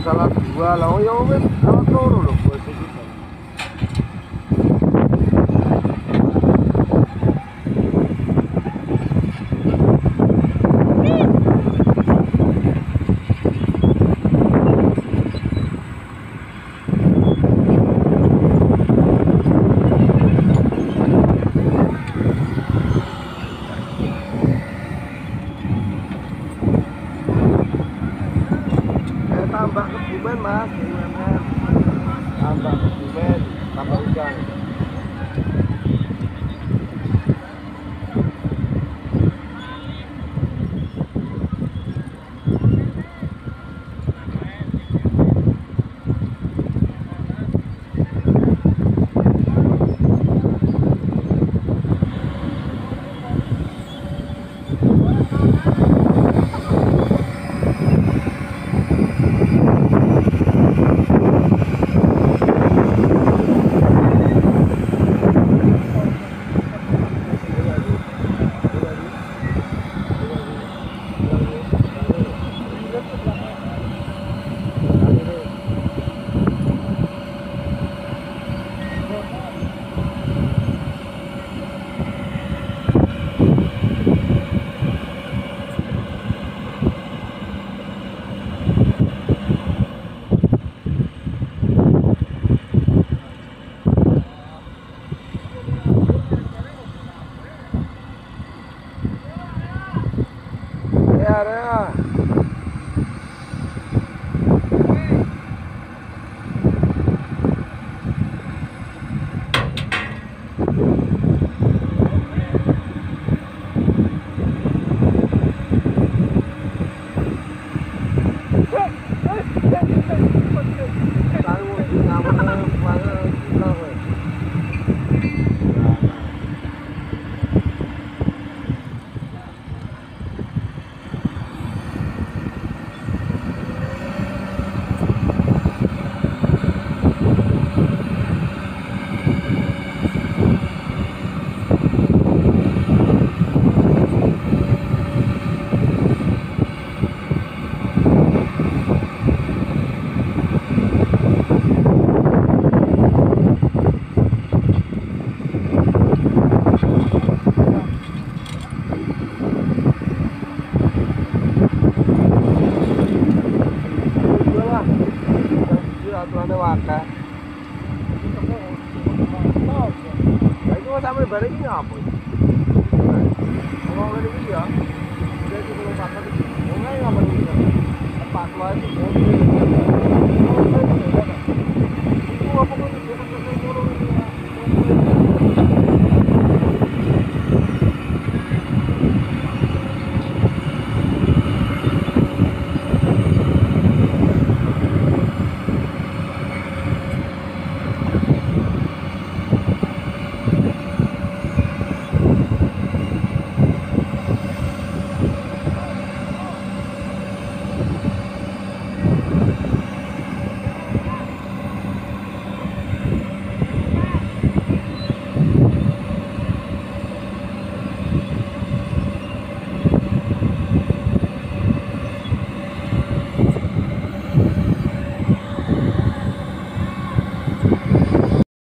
usar la figura de la olla, vamos a ver, a. tambah kebumen tambah udang Ceará. Hey, hey, hey, hey, hey, hey. Aturannya wakah Nah itu sampai balik ini apa?